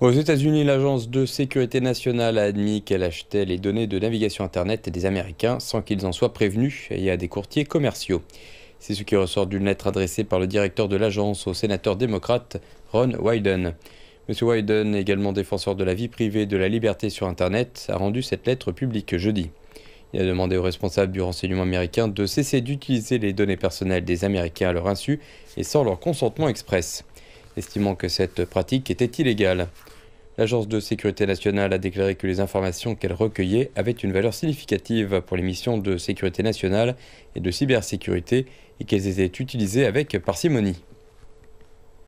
Aux États-Unis, l'agence de sécurité nationale a admis qu'elle achetait les données de navigation Internet des Américains sans qu'ils en soient prévenus et à des courtiers commerciaux. C'est ce qui ressort d'une lettre adressée par le directeur de l'agence au sénateur démocrate Ron Wyden. M. Wyden, également défenseur de la vie privée et de la liberté sur Internet, a rendu cette lettre publique jeudi. Il a demandé aux responsables du renseignement américain de cesser d'utiliser les données personnelles des Américains à leur insu et sans leur consentement express, estimant que cette pratique était illégale. L'Agence de sécurité nationale a déclaré que les informations qu'elle recueillait avaient une valeur significative pour les missions de sécurité nationale et de cybersécurité et qu'elles étaient utilisées avec parcimonie.